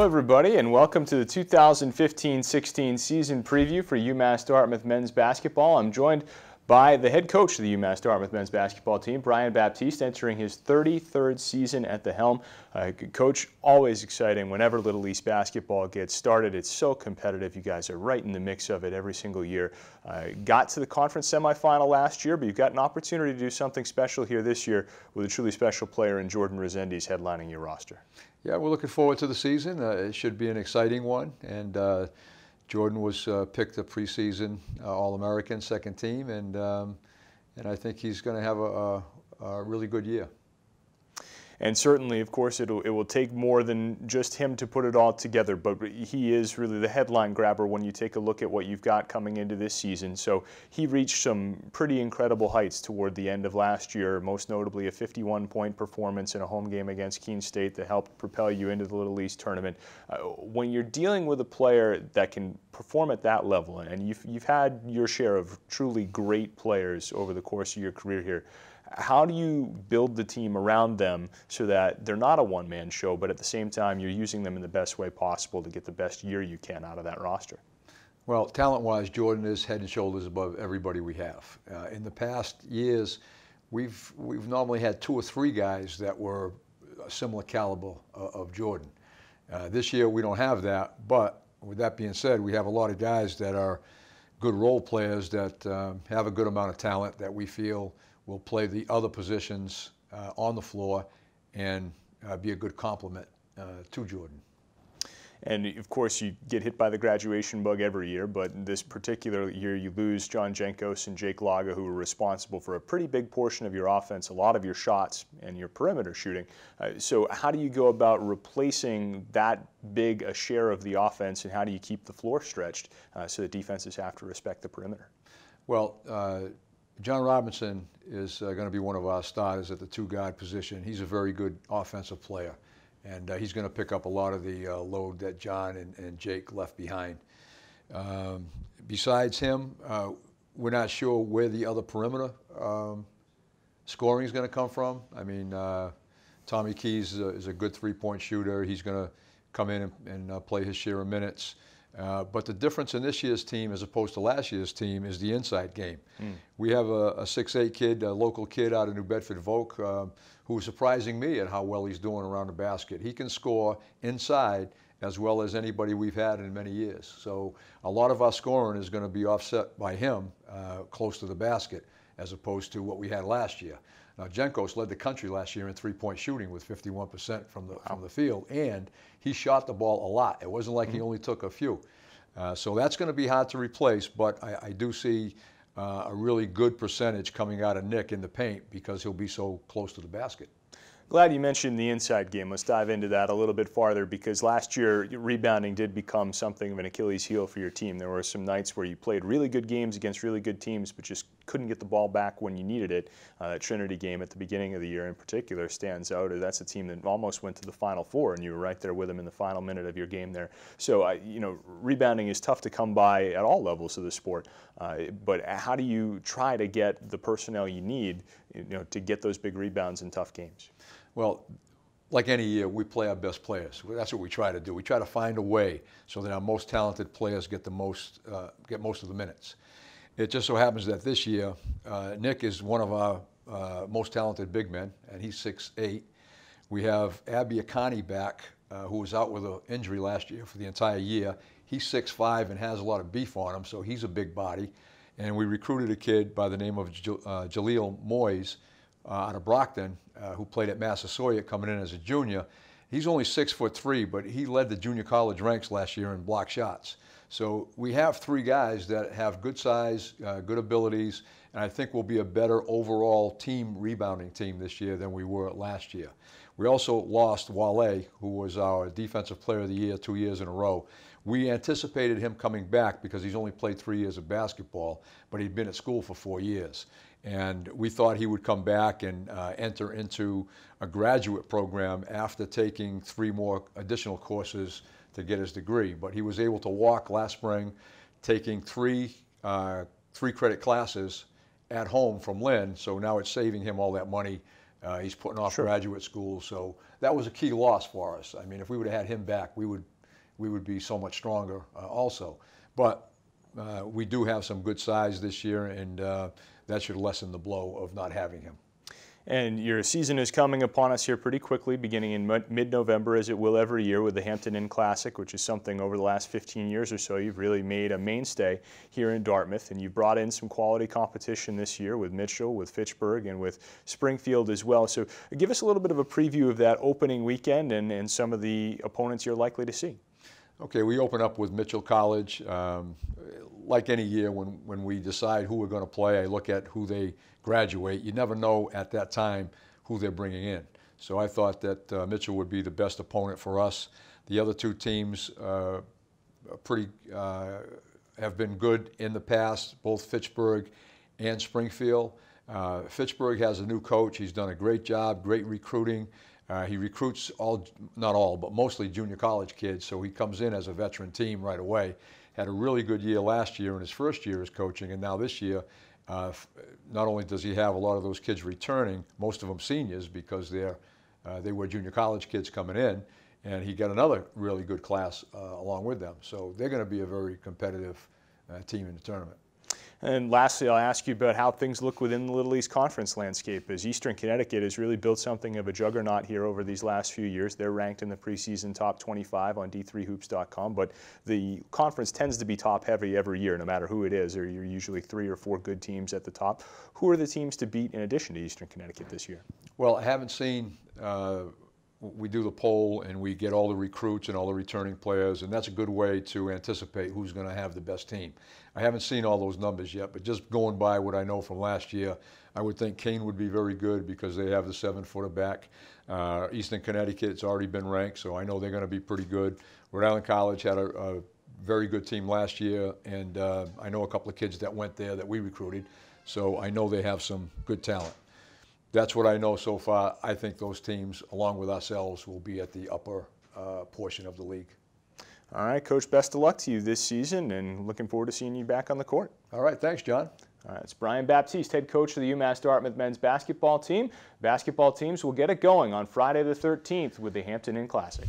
Hello, everybody, and welcome to the 2015-16 season preview for UMass Dartmouth men's basketball. I'm joined by the head coach of the UMass Dartmouth men's basketball team, Brian Baptiste, entering his 33rd season at the helm. Uh, coach, always exciting whenever Little East basketball gets started. It's so competitive. You guys are right in the mix of it every single year. Uh, got to the conference semifinal last year, but you've got an opportunity to do something special here this year with a truly special player in Jordan Resendiz headlining your roster. Yeah, we're looking forward to the season. Uh, it should be an exciting one, and uh, Jordan was uh, picked a preseason uh, All-American, second team, and um, and I think he's going to have a, a, a really good year. And certainly, of course, it'll, it will take more than just him to put it all together, but he is really the headline grabber when you take a look at what you've got coming into this season. So he reached some pretty incredible heights toward the end of last year, most notably a 51 point performance in a home game against Keene State that helped propel you into the Little East tournament. Uh, when you're dealing with a player that can perform at that level, and you've, you've had your share of truly great players over the course of your career here, how do you build the team around them so that they're not a one-man show, but at the same time you're using them in the best way possible to get the best year you can out of that roster? Well, talent-wise, Jordan is head and shoulders above everybody we have. Uh, in the past years, we've we've normally had two or three guys that were a similar caliber of, of Jordan. Uh, this year we don't have that, but with that being said, we have a lot of guys that are good role players that um, have a good amount of talent that we feel will play the other positions uh, on the floor and uh, be a good complement uh, to Jordan. And of course, you get hit by the graduation bug every year, but this particular year you lose John Jenkos and Jake Laga, who were responsible for a pretty big portion of your offense, a lot of your shots, and your perimeter shooting. Uh, so, how do you go about replacing that big a share of the offense, and how do you keep the floor stretched uh, so that defenses have to respect the perimeter? Well, uh, John Robinson is uh, going to be one of our starters at the two guard position. He's a very good offensive player, and uh, he's going to pick up a lot of the uh, load that John and, and, Jake left behind. Um, besides him, uh, we're not sure where the other perimeter um, scoring is going to come from. I mean, uh, Tommy Keys is a, is a good three-point shooter. He's going to come in and, and uh, play his share of minutes. Uh, but the difference in this year's team as opposed to last year's team is the inside game. Mm. We have a, a 6'8 kid, a local kid out of New Bedford Voke, uh, who is surprising me at how well he's doing around the basket. He can score inside as well as anybody we've had in many years. So a lot of our scoring is going to be offset by him uh, close to the basket as opposed to what we had last year. Now, Jenkos led the country last year in three-point shooting with 51% from the, from the field, and he shot the ball a lot. It wasn't like mm -hmm. he mm-hmm. only took a few. Uh, so that's going to be hard to replace, but I, I do see uh, a really good percentage coming out of Nick in the paint because he'll be so close to the basket. Glad you mentioned the inside game. Let's dive into that a little bit farther because last year rebounding did become something of an Achilles heel for your team. There were some nights where you played really good games against really good teams but just couldn't get the ball back when you needed it. Uh, that Trinity game at the beginning of the year in particular stands out. That's a team that almost went to the Final Four and you were right there with them in the final minute of your game there. So, uh, you know, rebounding is tough to come by at all levels of the sport. Uh, but how do you try to get the personnel you need you know, to get those big rebounds in tough games? Well, like any year, we play our best players. That's what we try to do. We try to find a way so that our most talented players get the most uh, get most of the minutes. It just so happens that this year, uh, Nick is one of our uh, most talented big men, and he's six eight. We have Abby Akani back, uh, who was out with an injury last year for the entire year. He's six five and has a lot of beef on him, so he's a big body. And we recruited a kid by the name of J uh, Jaleel Moyes, uh, out of Brockton, uh, who played at Massasoit coming in as a junior. He's only six foot three, but he led the junior college ranks last year in block shots. So we have three guys that have good size, uh, good abilities, and I think we'll be a better overall team rebounding team this year than we were last year. We also lost Wale, who was our defensive player of the year two years in a row. We anticipated him coming back because he's only played three years of basketball, but he'd been at school for four years. And we thought he would come back and uh, enter into a graduate program after taking three more additional courses to get his degree. But he was able to walk last spring, taking three, uh, three credit classes at home from Lynn. So now it's saving him all that money Uh, he's putting off Sure. graduate school, so that was a key loss for us. I mean, if we would have had him back, we would we would be so much stronger uh, also. But uh, we do have some good size this year, and uh, that should lessen the blow of not having him. And your season is coming upon us here pretty quickly, beginning in mid November, as it will every year with the Hampton Inn Classic, which is something over the last 15 years or so you've really made a mainstay here in Dartmouth. And you've brought in some quality competition this year with Mitchell, with Fitchburg, and with Springfield as well. So give us a little bit of a preview of that opening weekend and, and some of the opponents you're likely to see. Okay, we open up with Mitchell College. Um, like any year, when, when we decide who we're going to play, I look at who they graduate. You never know at that time who they're bringing in. So I thought that uh, Mitchell would be the best opponent for us. The other two teams uh, pretty uh, have been good in the past, both Fitchburg and Springfield. Uh, Fitchburg has a new coach. He's done a great job, great recruiting. Uh, he recruits all, not all, but mostly junior college kids, so he comes in as a veteran team right away. Had a really good year last year in his first year as coaching, and now this year, uh, not only does he have a lot of those kids returning, most of them seniors because they're, uh, they were junior college kids coming in, and he got another really good class uh, along with them. So they're going to be a very competitive uh, team in the tournament. And lastly, I'll ask you about how things look within the Little East Conference landscape as Eastern Connecticut has really built something of a juggernaut here over these last few years. They're ranked in the preseason top 25 on d3hoops.com, but the conference tends to be top heavy every year, no matter who it is, or you're usually three or four good teams at the top. Who are the teams to beat in addition to Eastern Connecticut this year? Well, I haven't seen uh, we do the poll and we get all the recruits and all the returning players, and that's a good way to anticipate who's going to have the best team. I haven't seen all those numbers yet, but just going by what I know from last year, I would think Keene would be very good because they have the seven footer back. Uh, Eastern Connecticut's already been ranked, so I know they're going to be pretty good. Rhode Island College had a, a very good team last year, and uh, I know a couple of kids that went there that we recruited, so I know they have some good talent that's what I know so far. I think those teams, along with ourselves, will be at the upper uh, portion of the league. All right, Coach, best of luck to you this season and looking forward to seeing you back on the court. All right, thanks, John. All right, it's Brian Baptiste, head coach of the UMass Dartmouth men's basketball team. Basketball teams will get it going on Friday the 13th with the Hampton Inn Classic.